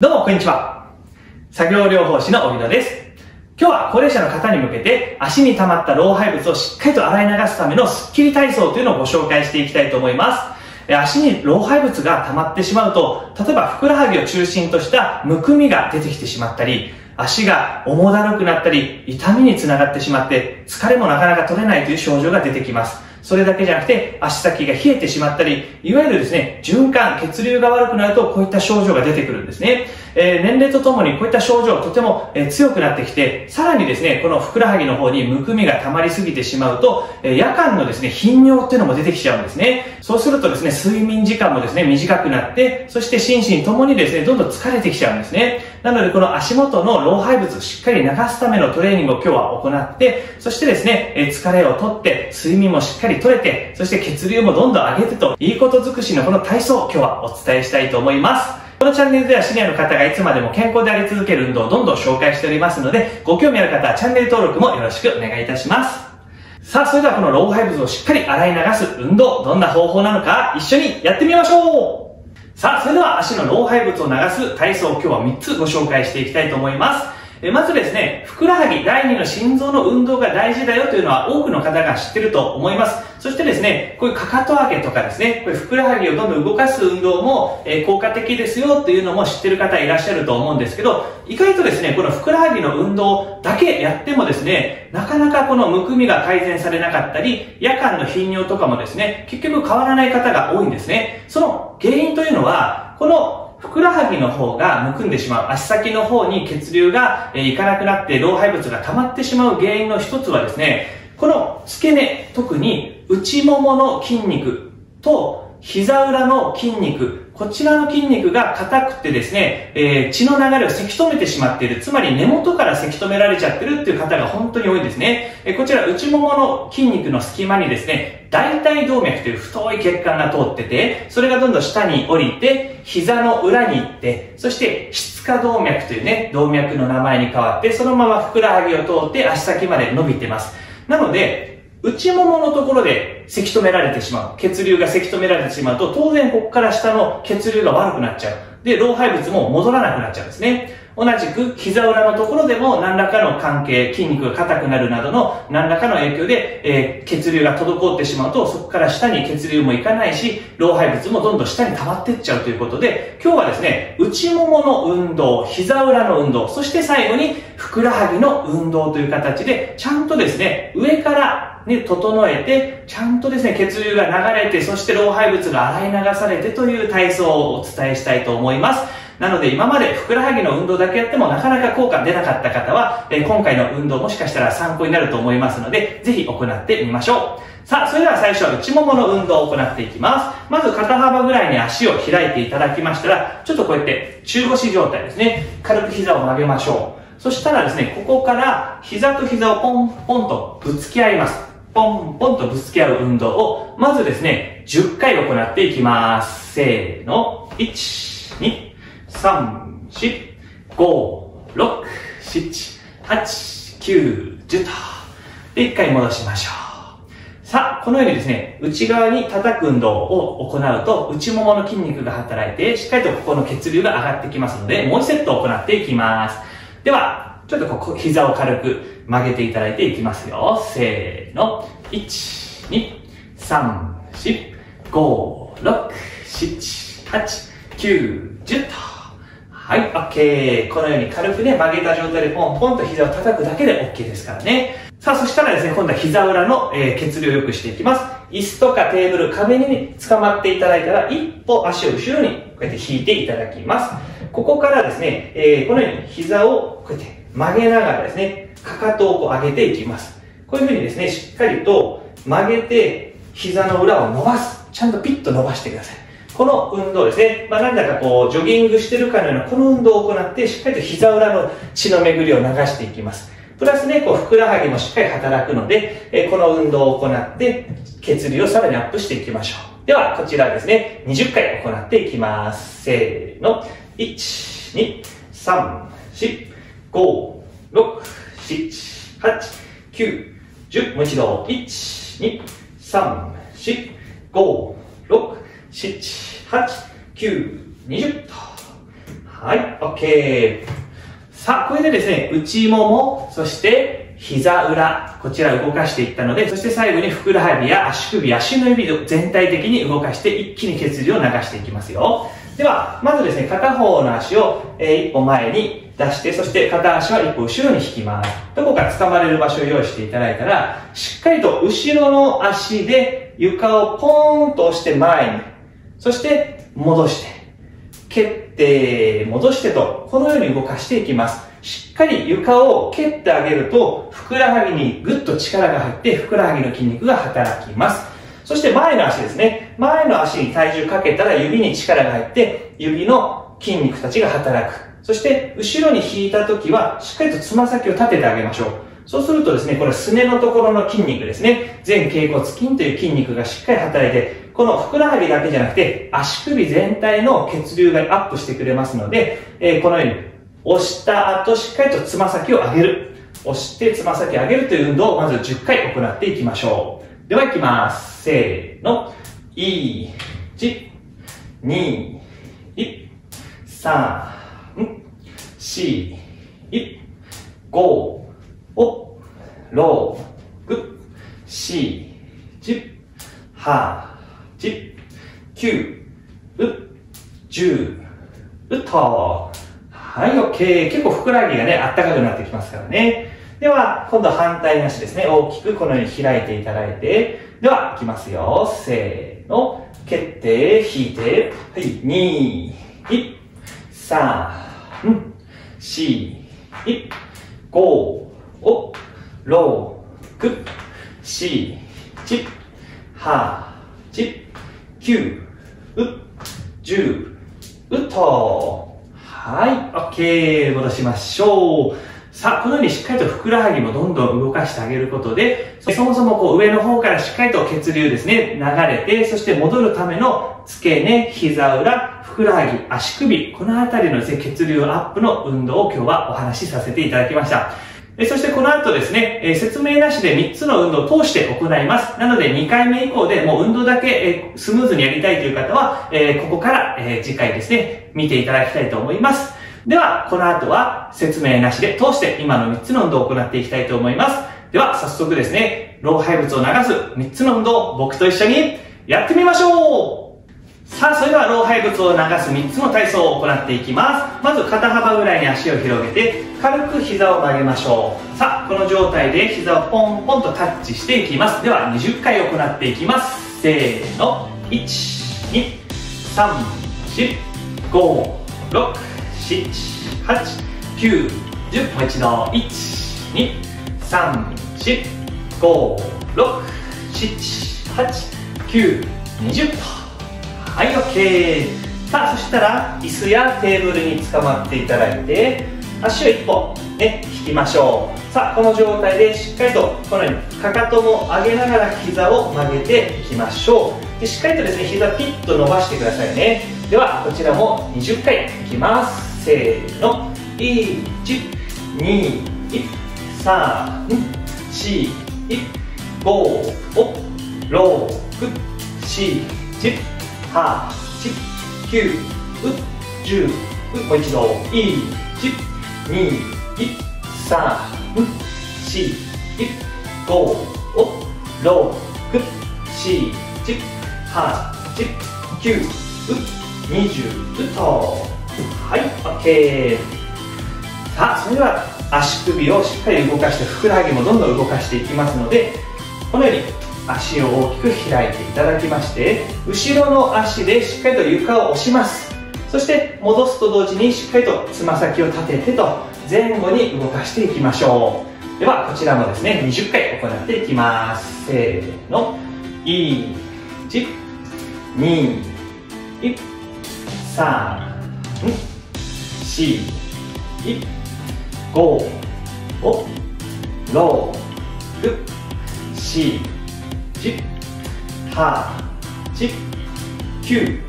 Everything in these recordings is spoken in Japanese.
どうも、こんにちは。作業療法士の荻野です。今日は高齢者の方に向けて足に溜まった老廃物をしっかりと洗い流すためのスッキリ体操というのをご紹介していきたいと思います。足に老廃物が溜まってしまうと、例えばふくらはぎを中心としたむくみが出てきてしまったり、足が重だるくなったり、痛みにつながってしまって、疲れもなかなか取れないという症状が出てきます。それだけじゃなくて、足先が冷えてしまったり、いわゆるですね、循環、血流が悪くなると、こういった症状が出てくるんですね。えー、年齢とともにこういった症状、とても、えー、強くなってきて、さらにですね、このふくらはぎの方にむくみが溜まりすぎてしまうと、えー、夜間のですね、頻尿っていうのも出てきちゃうんですね。そうするとですね、睡眠時間もですね、短くなって、そして心身ともにですね、どんどん疲れてきちゃうんですね。なので、この足元の老廃物をしっかり流すためのトレーニングを今日は行って、そしてですね、え疲れをとって、睡眠もしっかりとれて、そして血流もどんどん上げてと、いいこと尽くしのこの体操を今日はお伝えしたいと思います。このチャンネルではシニアの方がいつまでも健康であり続ける運動をどんどん紹介しておりますので、ご興味ある方はチャンネル登録もよろしくお願いいたします。さあ、それではこの老廃物をしっかり洗い流す運動、どんな方法なのか一緒にやってみましょうさあ、それでは足の老廃物を流す体操を今日は3つご紹介していきたいと思います。えまずですね、ふくらはぎ第2の心臓の運動が大事だよというのは多くの方が知ってると思います。そしてですね、こういうかかと上げとかですね、これふくらはぎをどんどん動かす運動も、え効果的ですよというのも知ってる方いらっしゃると思うんですけど、意外とですね、このふくらはぎの運動だけやってもですね、なかなかこのむくみが改善されなかったり、夜間の頻尿とかもですね、結局変わらない方が多いんですね。その原因というのは、このふくらはぎの方がむくんでしまう。足先の方に血流がいかなくなって老廃物が溜まってしまう原因の一つはですね、この付け根、特に内ももの筋肉と膝裏の筋肉、こちらの筋肉が硬くてですね、えー、血の流れをせき止めてしまっている。つまり根元からせき止められちゃってるっていう方が本当に多いんですね。えー、こちら内ももの筋肉の隙間にですね、大腿動脈という太い血管が通ってて、それがどんどん下に降りて、膝の裏に行って、そして質化動脈というね、動脈の名前に変わって、そのままふくらはぎを通って足先まで伸びてます。なので、内もものところでせき止められてしまう。血流がせき止められてしまうと、当然ここから下の血流が悪くなっちゃう。で、老廃物も戻らなくなっちゃうんですね。同じく膝裏のところでも何らかの関係、筋肉が硬くなるなどの何らかの影響で、えー、血流が滞ってしまうと、そこから下に血流もいかないし、老廃物もどんどん下に溜まっていっちゃうということで、今日はですね、内ももの運動、膝裏の運動、そして最後にふくらはぎの運動という形で、ちゃんとですね、上からね、整えて、ちゃんとですね、血流が流れて、そして老廃物が洗い流されてという体操をお伝えしたいと思います。なので今までふくらはぎの運動だけやってもなかなか効果出なかった方は、え今回の運動もしかしたら参考になると思いますので、ぜひ行ってみましょう。さあ、それでは最初は内ももの運動を行っていきます。まず肩幅ぐらいに足を開いていただきましたら、ちょっとこうやって中腰状態ですね。軽く膝を曲げましょう。そしたらですね、ここから膝と膝をポンポンとぶつけ合います。ポンポンとぶつけ合う運動を、まずですね、10回行っていきます。せーの、1、2、3、4、5、6、7、8、9、10と。で、一回戻しましょう。さあ、このようにですね、内側に叩く運動を行うと、内ももの筋肉が働いて、しっかりとここの血流が上がってきますので、もう1セット行っていきます。では、ちょっとここ、膝を軽く曲げていただいていきますよ。せーの。1、2、3、4、5、6、7、8、9、10。はい、OK。このように軽くね、曲げた状態でポンポンと膝を叩くだけで OK ですからね。さあ、そしたらですね、今度は膝裏の、えー、血流を良くしていきます。椅子とかテーブル、壁に捕まっていただいたら、一歩足を後ろにこうやって引いていただきます。ここからですね、えー、このように膝をこうやって曲げながらですね、かかとをこう上げていきます。こういうふうにですね、しっかりと曲げて、膝の裏を伸ばす。ちゃんとピッと伸ばしてください。この運動ですね。まあ、なんだかこう、ジョギングしてるかのようなこの運動を行って、しっかりと膝裏の血の巡りを流していきます。プラスね、こう、ふくらはぎもしっかり働くので、えこの運動を行って、血流をさらにアップしていきましょう。では、こちらですね、20回行っていきます。せーの。1、2、3、4、5、6、7、8、9、10。もう一度。1、2、3、4、5、6、7、8、9、20と。はい、OK。さあ、これでですね、内もも、そして膝裏、こちら動かしていったので、そして最後にふくらはぎや足首、足の指を全体的に動かして一気に血流を流していきますよ。では、まずですね、片方の足を、えー、一歩前に出して、そして片足は一歩後ろに引きます。どこか掴まれる場所を用意していただいたら、しっかりと後ろの足で床をポーンと押して前に、そして戻して、蹴って戻してと、このように動かしていきます。しっかり床を蹴ってあげると、ふくらはぎにぐっと力が入って、ふくらはぎの筋肉が働きます。そして前の足ですね。前の足に体重かけたら指に力が入って、指の筋肉たちが働く。そして、後ろに引いた時は、しっかりとつま先を立ててあげましょう。そうするとですね、これすねのところの筋肉ですね。前脛骨筋という筋肉がしっかり働いて、このふくらはぎだけじゃなくて、足首全体の血流がアップしてくれますので、えー、このように、押した後、しっかりとつま先を上げる。押してつま先を上げるという運動をまず10回行っていきましょう。では行きます。せーの。1、2、3、4、5、お、6、7、8、9、10、うっと。はい、OK。結構ふくらはぎがね、あったかくなってきますからね。では、今度反対の足ですね。大きくこのように開いていただいて、では、いきますよ。せーの。蹴って、引いて、はい、2、1、3、4、1、5、お、6、7、8、9、う、10、うっと。はい、OK。戻しましょう。さあ、このようにしっかりとふくらはぎもどんどん動かしてあげることで、そもそもこう上の方からしっかりと血流ですね、流れて、そして戻るための付け根、膝裏、ふくらはぎ、足首、このあたりのですね、血流アップの運動を今日はお話しさせていただきました。そしてこの後ですね、え説明なしで3つの運動を通して行います。なので2回目以降でもう運動だけ、えスムーズにやりたいという方は、えここから、え次回ですね、見ていただきたいと思います。では、この後は説明なしで通して今の3つの運動を行っていきたいと思います。では、早速ですね、老廃物を流す3つの運動を僕と一緒にやってみましょうさあ、それでは老廃物を流す3つの体操を行っていきます。まず肩幅ぐらいに足を広げて、軽く膝を曲げましょう。さあ、この状態で膝をポンポンとタッチしていきます。では、20回行っていきます。せーの。1、2、3、4、5、6、7、8、9、10もう一度12345678920、はい OK さあそしたら椅子やテーブルにつかまっていただいて足を一歩ね引きましょう。さあこの状態でしっかりとこのようにかかとも上げながら膝を曲げていきましょう。でしっかりとですね膝ピッと伸ばしてくださいね。ではこちらも20回いきます。せーの。1 2 3 4 5 6 7 8 9 10もう一度1 2 3 4 5 6 7 8 9 20とはい OK さあそれでは足首をしっかり動かしてふくらはぎもどんどん動かしていきますのでこのように足を大きく開いていただきまして後ろの足でしっかりと床を押しますそして戻すと同時にしっかりとつま先を立ててと前後に動かしていきましょうではこちらもですね20回行っていきますせーの12。3。4。5。6。7 2 3四、五、五、六、七、八、九、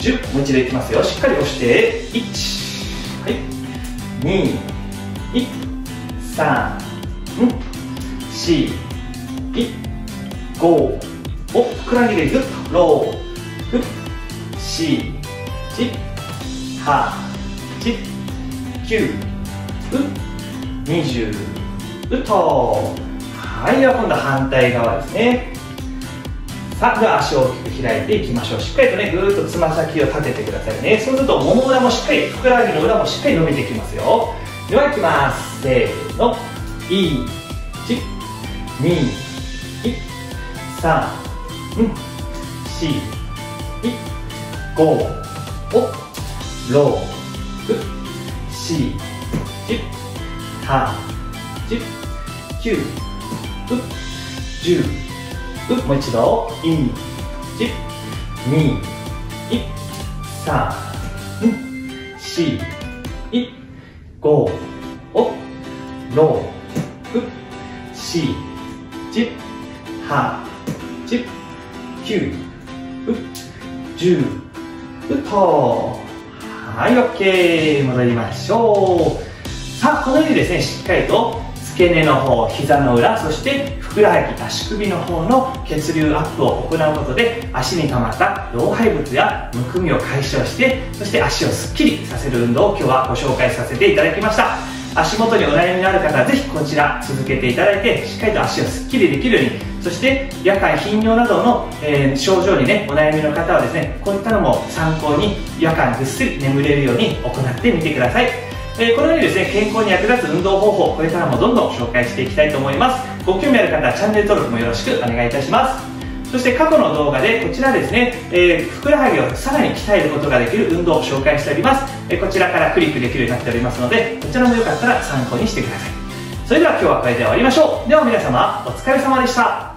十。もう一度いきますよ。しっかり押して、一、はい、二、三、四、五、お、ふくらはぎでぐっと、六、七、八、9う。20うとはいでは今度は反対側ですね。さあでは足を大きく開いていきましょう。しっかりとねぐーっとつま先を立ててくださいね。そうするともも裏もしっかりふくらはぎの裏もしっかり伸びてきますよ。ではいきます。せーの。1 2 3 4 5 6 7 8 9 10もう一度。1 2 3 4 5 6 7 8 9 10と。はい OK 戻りましょう。さあこのようにですねしっかりと付け根の方膝の裏そしてふくらはぎ足首の方の血流アップを行うことで足に溜まった老廃物やむくみを解消してそして足をすっきりさせる運動を今日はご紹介させていただきました。足元にお悩みのある方はぜひこちら続けていただいてしっかりと足をすっきりできるようにそして夜間頻尿などの、えー、症状にねお悩みの方はですねこういったのも参考に夜間ぐっすり眠れるように行ってみてください。えー、このようにですね健康に役立つ運動方法これからもどんどん紹介していきたいと思います。ご興味ある方はチャンネル登録もよろしくお願いいたします。そして過去の動画でこちらですね、えー、ふくらはぎをさらに鍛えることができる運動を紹介しております、えー、こちらからクリックできるようになっておりますのでこちらもよかったら参考にしてください。それでは今日はこれで終わりましょう。では皆様お疲れ様でした。